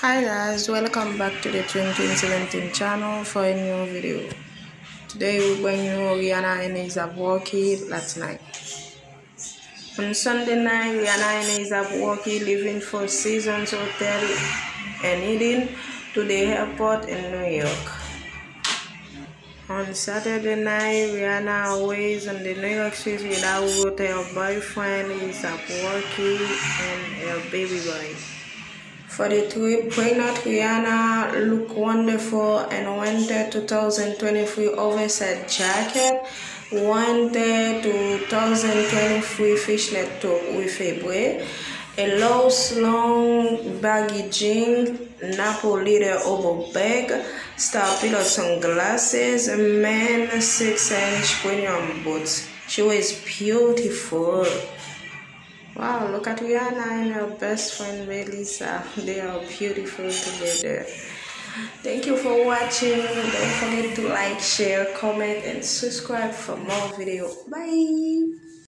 Hi guys, welcome back to the Twintwin17 channel for a new video. Today we bring you Rihanna and ASAP Rocky last night. On Sunday night, Rihanna and ASAP Rocky leaving for Seasons Hotel and heading to the airport in New York. On Saturday night, Rihanna aways in the New York City without with her boyfriend ASAP Rocky and her baby boy. For the trip, pregnant Rihanna look wonderful and winter 2023 oversized jacket, winter 2023 fishnet top with a braid, a loose long baggy jean, Napoli over bag, star pillow sunglasses, men 6 inch premium boots. She was beautiful. Wow, look at Rihanna and her best friend Melissa. They are beautiful together. Thank you for watching. Don't forget to like, share, comment, and subscribe for more video. Bye.